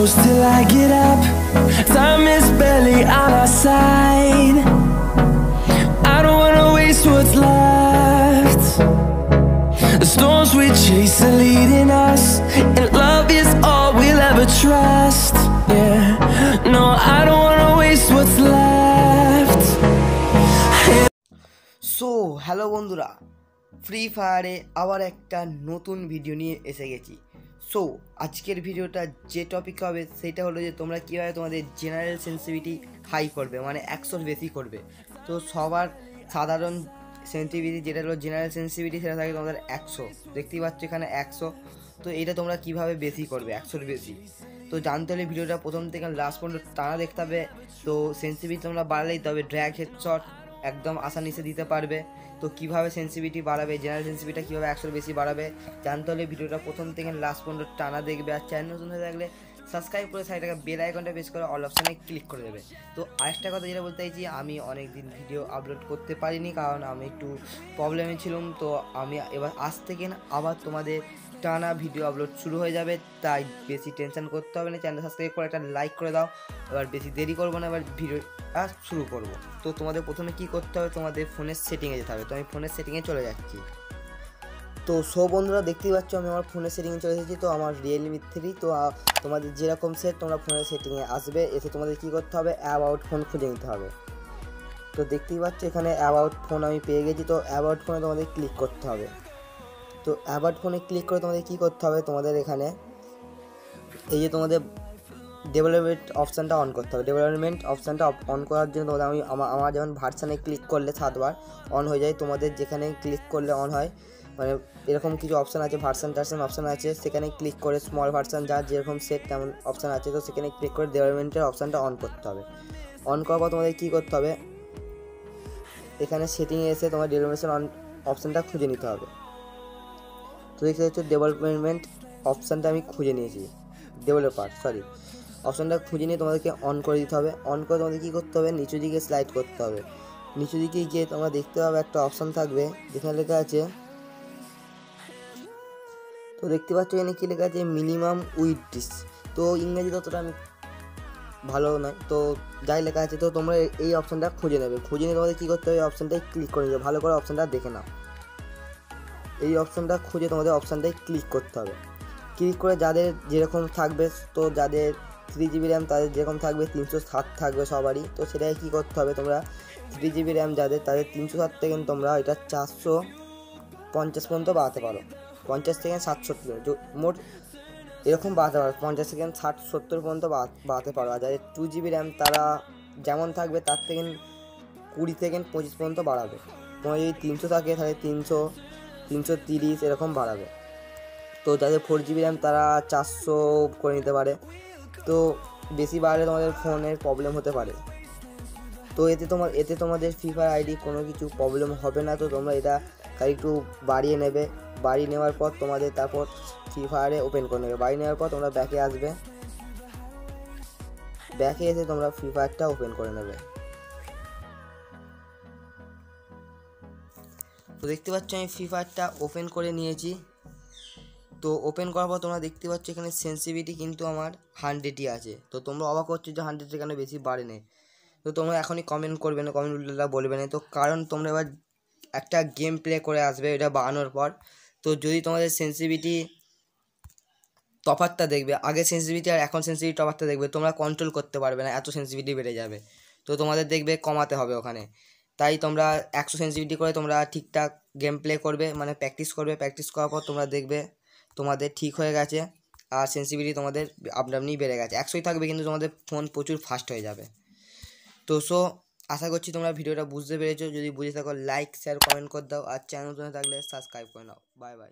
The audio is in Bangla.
close till I get up. Time is barely on our side. I don't wanna waste what's left. The storms we chase are leading us, and love is all we'll ever trust. Yeah, no, I don't wanna waste what's left. So hello বন্ধুরা ফ্রি ফায়ারে আবার একটা নতুন ভিডিও নিয়ে এসে গেছি সো আজকের ভিডিওটা যে টপিক হবে সেটা হলো যে তোমরা কীভাবে তোমাদের জেনারেল সেন্সিটিভিটি হাই করবে মানে একশোর বেশি করবে। তো সবার সাধারণ সেন্সিটিভিটি যেটা হলো জেনারেল সেন্সিটিভিটি সেটা থাকে তোমাদের একশো। দেখতেই পাচ্ছ এখানে একশো। তো এটা তোমরা কীভাবে বেশি করবে, একশোর বেশি? তো জানতে হলে ভিডিওটা প্রথম থেকে লাস্ট পর্যন্ত টানা দেখতে হবে। তো সেন্সিটিভিটি তোমরা বাড়ালেই তবে ড্র্যাগ হেডশট একদম আসানিসে দিতে পারবে। তো কীভাবে সেন্সিটিভিটি বাড়াবে জেনারেল সেন্সিটিভিটা কীভাবে একশোর বেশি বাড়াবে, জানতে হলে ভিডিওটা প্রথম থেকে লাস্ট পর্যন্ত টানা দেখবে। আর চ্যানেল নতুন হয়ে থাকলে সাবস্ক্রাইব করে সাইডটাকে বেল আইকনটা প্রেস করে অল অপশানে ক্লিক করে দেবে। তো আরেকটা কথা যেটা বলতে চাইছি, আমি অনেক দিন ভিডিও আপলোড করতে পারিনি, কারণ আমি একটু প্রবলেমে ছিলাম। তো আমি এবার আজ থেকে না, আবার তোমাদের টানা ভিডিও আপলোড শুরু হয়ে যাবে, তাই বেশি টেনশন করতে হবে না। চ্যানেল সাবস্ক্রাইব করে একটা লাইক করে দাও। এবার বেশি দেরি করব না, এবার ভিডিও আর শুরু করব। তো তোমাদের প্রথমে কি করতে হবে? তোমাদের ফোনের সেটিংয়ে যেতে হবে। তো আমি ফোনের সেটিংয়ে চলে যাচ্ছি। তো সব বন্ধুরা, দেখতেই পাচ্ছ আমি আমার ফোনের সেটিংয়ে চলে এসেছি। তো আমার রিয়েলমি থ্রি তো তোমাদের যেরকম সেট তোমরা ফোনের সেটিংয়ে আসবে। এসে তোমাদের কী করতে হবে? অ্যাবাউট ফোন খুঁজে নিতে হবে। তো দেখতেই পাচ্ছ এখানে অ্যাবাউট ফোন আমি পেয়ে গেছি। তো অ্যাবাউট ফোনে তোমাদের ক্লিক করতে হবে। তো অ্যাবাউট ফোনে ক্লিক করে তোমাদের কী করতে হবে? তোমাদের এখানে এই যে তোমাদের ডেভেলপমেন্ট অপশানটা অন করতে হবে। ডেভেলপমেন্ট অপশানটা অন করার জন্য তোমাদের আমি আমার যেমন ভার্সানে ক্লিক করলে সাতবার অন হয়ে যায়। তোমাদের যেখানে ক্লিক করলে অন হয় মানে এরকম কিছু অপশান আছে ভার্সান টার্সান অপশান আছে। সেখানে ক্লিক করে স্মল ভার্সান যা যেরকম সেট তেমন অপশান আছে। তো সেখানে ক্লিক করে ডেভেলপমেন্টের অপশানটা অন করতে হবে। অন করার পর তোমাদের কী করতে হবে? এখানে সেটিংয়ে এসে তোমার ডেভেলপমেন্ট অন অপশানটা খুঁজে নিতে হবে। তো দেখতে পাচ্ছ ডেভেলপমেন্ট অপশানটা আমি খুঁজে নিয়েছি। ডেভেলপার সরি অপশানটা খুঁজে নিয়ে তোমাদেরকে অন করে দিতে হবে। অন করে তোমাদের কী করতে হবে? নিচু দিকে স্লাইড করতে হবে। নিচু দিকে গিয়ে তোমরা দেখতে পাবে একটা অপশান থাকবে, যেখানে লেখা আছে, তো দেখতে পাচ্ছ এখানে কী লেখা আছে? মিনিমাম উইথ তো ইংরেজি ততটা আমি ভালো নয়। তো যাই লেখা আছে, তো তোমরা এই অপশানটা খুঁজে নেবে। খুঁজে নিয়ে তোমাদের কী করতে হবে? অপশানটায় ক্লিক করে নেবে। ভালো করে অপশানটা দেখে নাও। এই অপশানটা খুঁজে তোমাদের অপশানটায় ক্লিক করতে হবে। ক্লিক করে যাদের যেরকম থাকবে, তো যাদের থ্রি জিবি র্যাম তাদের যেরকম থাকবে, তিনশো সাত থাকবে সবারই। তো সেটাই কী করতে হবে তোমরা? থ্রি জিবি র্যাম যাদের, তাদের তিনশো সাত থেকে তোমরা এটা চারশো পঞ্চাশ পর্যন্ত বাড়াতে পারো। পঞ্চাশ থেকে ষাট সত্তর মোট এরকম বাড়াতে পারো। পঞ্চাশ থেকে ষাট, সত্তর পর্যন্ত বাড়া- বাড়াতে পারো। আর যাদের টু জিবি র্যাম তারা যেমন থাকবে, তার থেকে কুড়ি থেকে পঁচিশ পর্যন্ত বাড়াবে। তোমার যদি তিনশো থাকে, তাহলে তিনশো তিনশো তিরিশ এরকম বাড়াবে। তো যাদের ফোর জিবি র্যাম তারা চারশো করে নিতে পারে। তো বেশি বাড়লে তোমাদের ফোনের প্রবলেম হতে পারে। তো এতে তোমার, এতে তোমাদের ফ্রি ফায়ার আইডি কোনো কিছু প্রবলেম হবে না। তো তোমরা এটা খালি একটু বাড়িয়ে নেবে। বাড়িয়ে নেওয়ার পর তোমাদের তারপর ফ্রি ফায়ারে ওপেন করে নেবে। বাড়িয়ে নেওয়ার পর তোমরা ব্যাকে আসবে। ব্যাকে এসে তোমরা ফ্রি ফায়ারটা ওপেন করে নেবে। তো দেখতে পাচ্ছ আমি ফ্রি ফায়ারটা ওপেন করে নিয়েছি। তো ওপেন করার পর তোমরা দেখতে পাচ্ছ এখানে সেন্সিভিটি কিন্তু আমার হান্ড্রেডই আছে। তো তোমরা অবাক হচ্ছে যে হান্ড্রেড কেন বেশি বাড়ে নেই তো তোমরা এখনই কমেন্ট করবে না কমেন্ট বলবে না। তো কারণ তোমরা এবার একটা গেম প্লে করে আসবে এটা বানানোর পর। তো যদি তোমাদের সেন্সিভিটি তফাতটা দেখবে, আগে সেন্সিভিটি আর এখন সেন্সিভিটি তফাতটা দেখবে, তোমরা কন্ট্রোল করতে পারবে না, এত সেন্সিভিটি বেড়ে যাবে। তো তোমাদের দেখবে কমাতে হবে ওখানে। তাই তোমরা একশো সেন্সিভিটি করে তোমরা ঠিকঠাক গেম প্লে করবে মানে প্র্যাকটিস করবে। প্র্যাকটিস করার পর তোমরা দেখবে তোমাদের ঠিক হয়ে গেছে আর সেন্সিভিটি তোমাদের আপনা বেড়ে গেছে। একশোই থাকবে কিন্তু তোমাদের ফোন প্রচুর ফাস্ট হয়ে যাবে। তো সো আশা করছি তোমরা ভিডিওটা বুঝতে পেরেছ। যদি বুঝে থাকো লাইক শেয়ার কমেন্ট করে দাও। আর চ্যানেল থাকলে সাবস্ক্রাইব করে নাও। Bye bye